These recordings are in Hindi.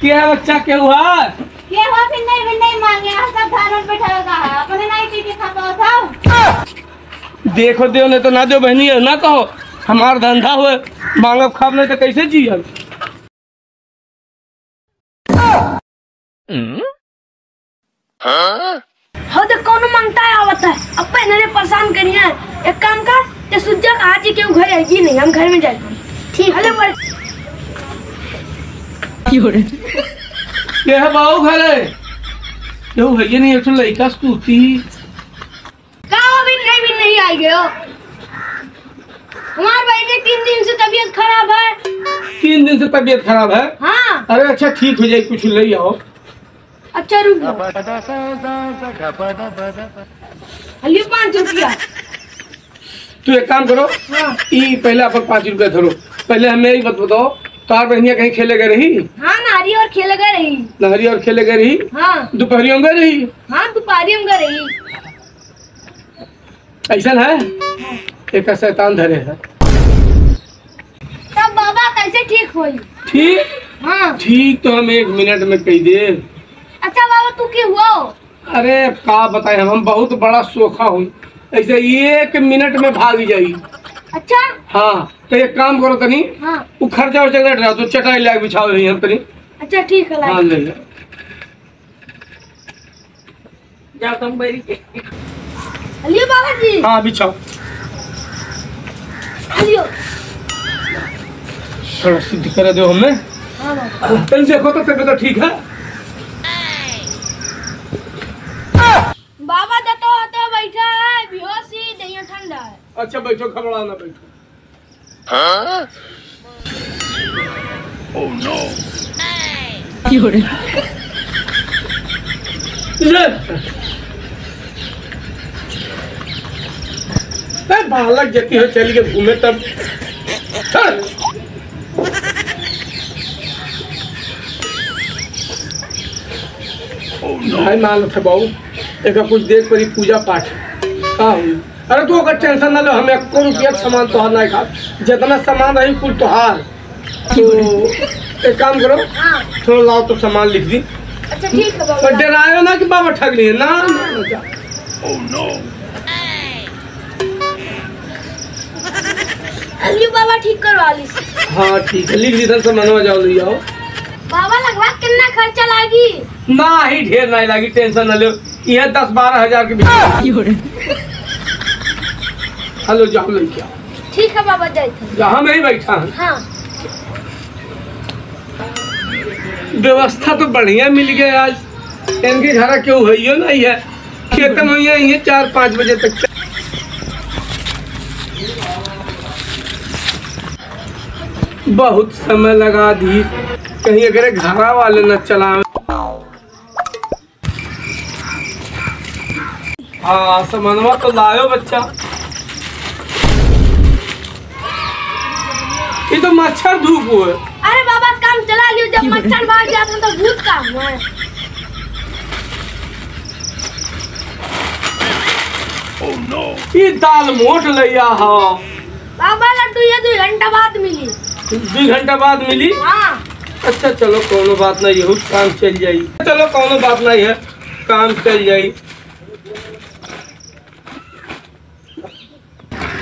क्या बच्चा? क्या हुआ? के हो फिर नहीं भी नहीं मांगे। हम सब धान में बैठा का है अपने नहीं पी के खा पाओ था। देखो देव नहीं तो ना दो बहनी है ना कहो। हमार धंधा हुए मांगब खाब नहीं तो कैसे जियल? हो तो कौन माँगता है आवत है? अब पहले परेशान करिए एक काम कर ते सुज्जा का आज क्यों घर आएगी नहीं हम घर में जाए ठीक है। ये है बाबू घर। है यो भैया नहीं ठो लड़का सूती अभी नहीं भी नहीं आई हमारे भाई के तीन दिन से तबीयत खराब है। तीन दिन से तबीयत खराब है? हाँ। अरे अच्छा ठीक हो जाए कुछ ले आओ। अच्छा रुक जाओ। हलियो पाँच रुपया। तू एक काम करो हाँ। ई पहले अपन पाँच रुपया धरो। पहले हमें ही बत बताओ तार बहनिया कहीं खेले गए रही? हाँ नारी और खेल गए रही। नहरी और खेले गए रही? हाँ। दोपहरियों गए रही? हाँ दोपहरी हम गए रही। ऐसा है? एक शैतान धरे है। तब बाबा कैसे ठीक होई? ठीक? हाँ। ठीक तो हम एक मिनट में कही दे। अच्छा बाबा तू की हुआ? हो अरे का बताए हम? हम बहुत बड़ा सोखा हुई। ऐसे एक मिनट में भाग जाई। अच्छा? हाँ तो एक काम करो तनी हाँ। वो खर्चा वर्चा लट रहा तो चटाई लाग बिछाओ हम तनी। अच्छा ठीक है हाँ ले ले। हलियो बाबा जी हाँ बिछाओ। हलियो। थोड़ा सिद्ध कर दो हमें। हाँ बाबा। देखो तो तबियत तो ठीक है। अच्छा बैठो घबराओ ना बैठो। ले ए, बालक जती हो चल के घूमे तब। चल। भाई मान थे बाबू एक कुछ देख पड़ी पूजा पाठ। का हुई अरे तू अगर टेंशन ना लो हमें एको रुपया सामान तोहार नहीं खा जितना सामान रही कुल तोहार। तो एक काम करो हाँ थोड़ा लाओ तो सामान लिख दी। अच्छा ठीक है पर डरायो ना कि बाबा ठग लिए ना? ना, ना। हलियो बाबा ठीक करवा ली। हाँ ठीक है लिख दी था सामान जाओ ले जाओ बाबा लगभग कितना खर्चा लागी? ना ही ढेर नहीं लगी टेंशन ना लो। यह दस बारह हज़ार के बीच। हेलो जाओ लेके आओ ठीक है बाबा जाए जहाँ में ही बैठा है। हाँ। व्यवस्था तो बढ़िया मिल गया आज। इनके घर क्यों है नहीं है? खेत में ये ये चार पाँच बजे तक। बहुत समय लगा दी। कहीं अगर घरा वाले न चलावे हाँ समनवा तो लायो बच्चा। ये तो मच्छर धूप हुए। अरे बाबा काम चला लियो जब मच्छर भाग गया तो भूत का हुआ ये दाल मोट लिया हाँ। बाबा लड्डू ये दो घंटा बाद मिली। दो घंटा बाद मिली? हाँ। अच्छा चलो कोनो बात नहीं है काम चल जाई। चलो कोनो बात नहीं है काम चल जाई।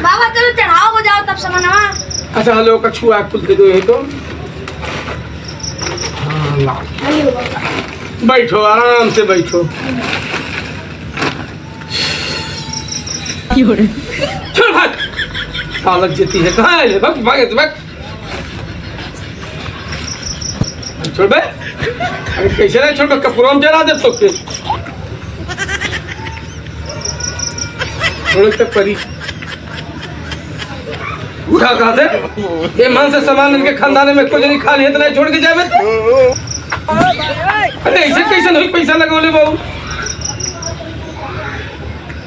बाबा चलो चढ़ाओ हो जाओ तब समझना। अच्छा हेलो का छुआ खुल के दो ये तो। बैठो, आराम से बैठो। चल भाग। पालक जीती है, कहाँ है? भाग भाग भाग। छोड़ बे। अरे, कैसे नहीं छोड़ कपूरों में जला दे तो के थोड़े तक परी उठा कहा से? ये मन से सामान इनके खानदाने में कुछ नहीं खा लिया तो छोड़ के जावे अरे ऐसे कैसे नहीं पैसा लगोले बाबू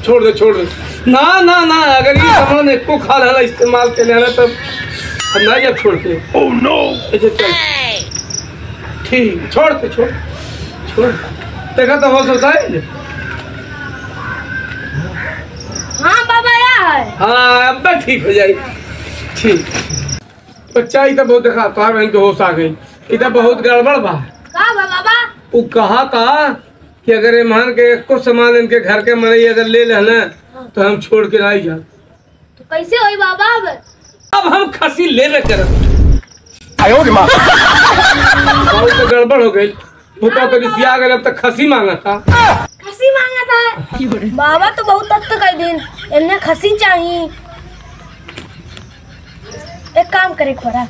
छोड़ दे छोड़ दे। ना ना ना अगर ये सामान एक को खा लेना इस्तेमाल के लेना तब हम ना जब छोड़ के। ओह नो अच्छा चल। ठीक छोड़ दे छोड़। छोड़। देखा तो हो सकता है। हाँ बाबा है। हाँ अब ठीक हो जाएगी। ठीक बच्चा इधर बहुत देखा तोहार बहन के होश आ गई। इधर बहुत गड़बड़ बा। का बा बाबा? वो कहा था कि अगर ये मान के एको सामान इनके घर के मनई अगर ले लेना तो हम छोड़ के नहीं जा। तो कैसे होई बाबा अब? अब हम खसी लेवे करब बहुत तो गड़बड़ हो गई। भूखा तो रिसिया गए अब तक खसी मांगा था। खसी मांगा था? बाबा तो बहुत तक कर दिन। इन्हें खसी चाहिए काम करे खोरा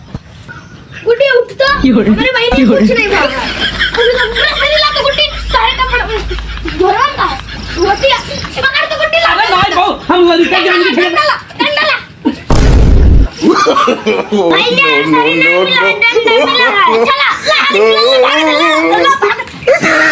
गुड्डी उठ तो मेरे भाई ने कुछ नहीं मांगा अभी तो पूरा शरीर ला तो गुड्डी सारे कपड़े धोरन का रोटी पकड़ तो गुड्डी ला अरे भाई बहु हम जान के खेल डंडा ला डंडा ला भाई यार शरीर ला डंडा मिला है चला ला